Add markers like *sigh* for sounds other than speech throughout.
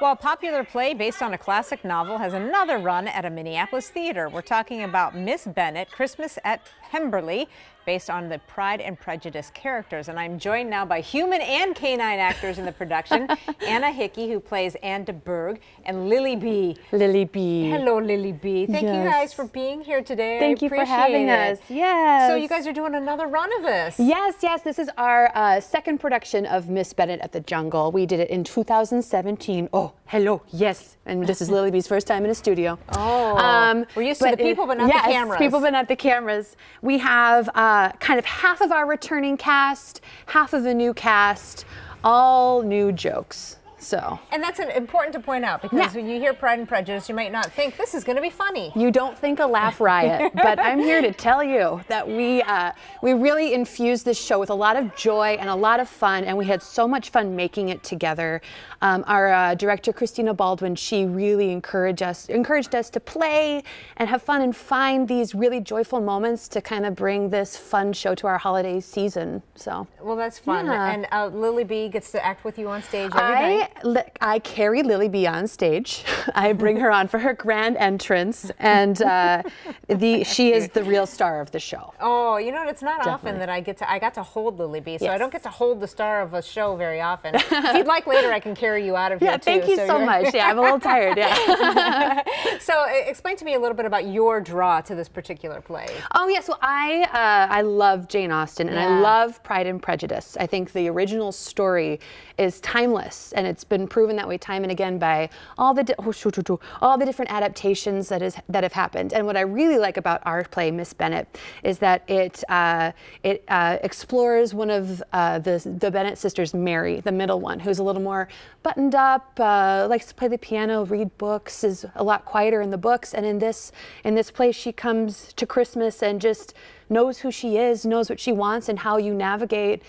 Well, a popular play based on a classic novel has another run at a Minneapolis theater. We're talking about Miss Bennet, Christmas at Pemberley, based on the Pride and Prejudice characters. And I'm joined now by human and canine actors in the production. *laughs* Anna Hickey, who plays Anne de Bourgh, and Lily B. Lily B. Hello, Lily B. Thank yes. you guys for being here today. Thank I you for having it. us. Yes. So you guys are doing another run of this. Yes, yes. This is our uh, second production of Miss Bennet at the Jungle. We did it in 2017. Oh, hello. Yes. And this is Lily B's first time in a studio. Oh. Um, We're used to the people, but not yes, the cameras. people, but not the cameras. We have uh, kind of half of our returning cast, half of the new cast, all new jokes. So. And that's an, important to point out because yeah. when you hear Pride and Prejudice, you might not think this is going to be funny. You don't think a laugh *laughs* riot, but I'm here to tell you that we uh, we really infused this show with a lot of joy and a lot of fun, and we had so much fun making it together. Um, our uh, director Christina Baldwin, she really encouraged us encouraged us to play and have fun and find these really joyful moments to kind of bring this fun show to our holiday season. So. Well, that's fun. Yeah. And uh, Lily B gets to act with you on stage every I, night. I carry Lily B on stage. *laughs* I bring her on for her grand entrance, and uh, the she is the real star of the show. Oh, you know, it's not Definitely. often that I get to I got to hold Lily B, so yes. I don't get to hold the star of a show very often. *laughs* if you'd like later, I can carry you out of yeah, here too. Thank you so, so much. Yeah, I'm a little tired. Yeah. *laughs* so, explain to me a little bit about your draw to this particular play. Oh yes, well I uh, I love Jane Austen and yeah. I love Pride and Prejudice. I think the original story is timeless, and it's been proven that way time and again by all the oh, all the different adaptations that is that have happened. And what I really like about our play, Miss Bennet, is that it uh, it uh, explores one of uh, the the Bennet sisters, Mary, the middle one, who's a little more buttoned up, uh, likes to play the piano, read books, is a lot quieter in the books. And in this in this place, she comes to Christmas and just knows who she is, knows what she wants, and how you navigate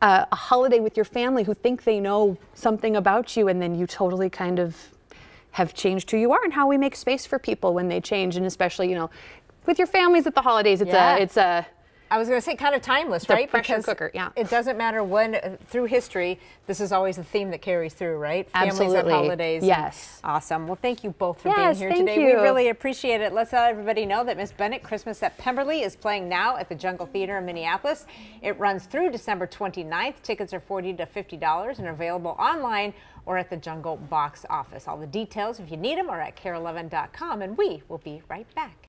uh, a holiday with your family who think they know something about you, and then you totally kind of have changed who you are and how we make space for people when they change, and especially you know with your families at the holidays. It's yeah. a it's a I was going to say kind of timeless, the right? Pressure because cooker, yeah. It doesn't matter when, uh, through history, this is always a theme that carries through, right? Absolutely. Families at holidays. Yes. Awesome. Well, thank you both for yes, being here today. You. We really appreciate it. Let's let everybody know that Miss Bennet Christmas at Pemberley is playing now at the Jungle Theater in Minneapolis. It runs through December 29th. Tickets are 40 to $50 and are available online or at the Jungle box office. All the details, if you need them, are at KARE11.com, and we will be right back.